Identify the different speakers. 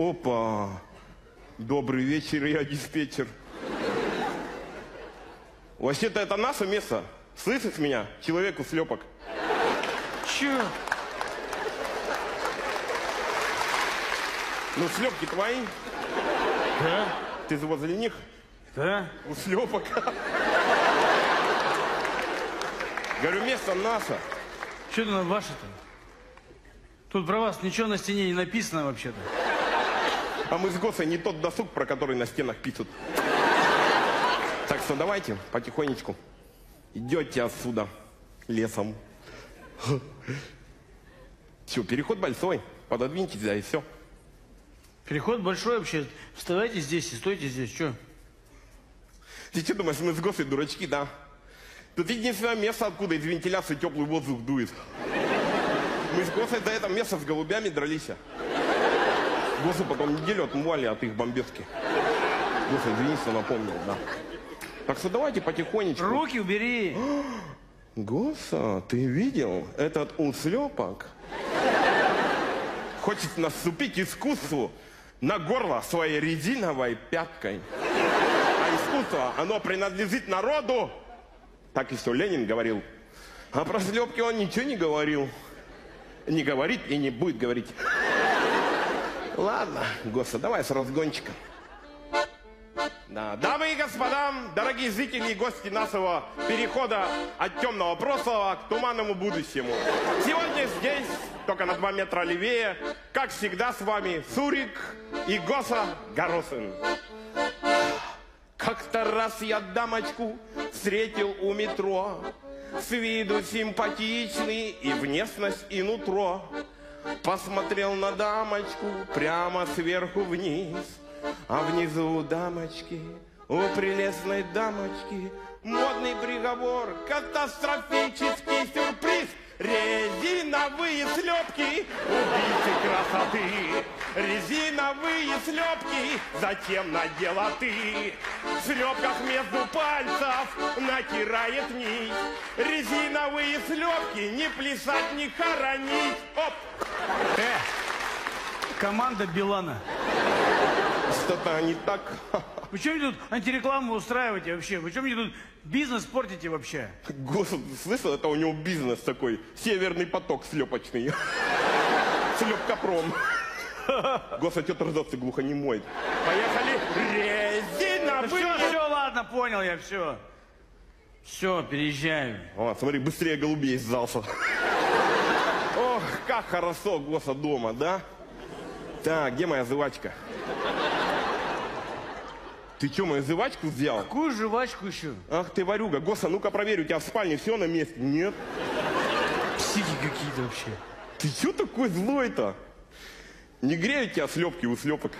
Speaker 1: Опа. Добрый вечер, я диспетчер. Вообще-то это наше место. Слышишь меня, человеку слепок?
Speaker 2: Че?
Speaker 1: Ну, слепки твои.
Speaker 2: Да?
Speaker 1: Ты же возле них.
Speaker 2: Да?
Speaker 1: У слепок. Говорю, место наше.
Speaker 2: Что это ваше-то? Тут про вас ничего на стене не написано вообще-то.
Speaker 1: А мы с Госой не тот досуг, про который на стенах пишут. Так что давайте потихонечку идете отсюда лесом. Все, переход большой. Пододвиньтесь, да, и все.
Speaker 2: Переход большой вообще. Вставайте здесь и стойте здесь. Что?
Speaker 1: Ты что думаешь, мы с Госой дурачки, да? Тут единственное место, откуда из вентиляции теплый воздух дует. Мы с Госой до этого места с голубями дрались. Госу потом неделю отмывали от их бомбежки. Госа, извини, что напомнил, да. Так что давайте потихонечку.
Speaker 2: Руки убери.
Speaker 1: Госа, ты видел этот услепок? Хочет наступить искусству на горло своей резиновой пяткой. А искусство, оно принадлежит народу. Так еще Ленин говорил. А про слепки он ничего не говорил. Не говорит и не будет говорить. Ладно, Госа, давай с разгончиком. Да. Дамы и господа, дорогие зрители и гости нашего перехода от темного прошлого к туманному будущему. Сегодня здесь, только на два метра левее, как всегда с вами Сурик и Госа Горосин. Как-то раз я дамочку встретил у метро, с виду симпатичный и внешность, и нутро. Посмотрел на дамочку прямо сверху вниз, а внизу у дамочки, у прелестной дамочки, модный приговор, катастрофический сюрприз. Резиновые слепки, убийцы красоты. Резиновые слепки, затем надела ты. В слепках между пальцев натирает нить. Резиновые слепки, не плясать, не хоронить. Оп!
Speaker 2: Э, команда Билана.
Speaker 1: Что-то не так.
Speaker 2: Вы что мне тут антирекламу устраиваете вообще? Вы что мне тут бизнес портите вообще?
Speaker 1: Господи, слышал, это у него бизнес такой. Северный поток слепочный. Слепкопром. Госа, что ты ржешь, ты глухонемой. Поехали.
Speaker 2: Да все,
Speaker 1: Резиновые.
Speaker 2: все, ладно, понял я, все. Все, переезжаю.
Speaker 1: О, смотри, быстрее голубей сдался. Ох, как хорошо, Госа, дома, да? Так, где моя зывачка? Ты что, мою зывачку взял?
Speaker 2: Какую жвачку еще?
Speaker 1: Ах ты, ворюга. Госа, ну-ка проверь, у тебя в спальне все на месте? Нет.
Speaker 2: Психи какие-то вообще.
Speaker 1: Ты что такой злой-то? Не греют тебя слепки у слепок?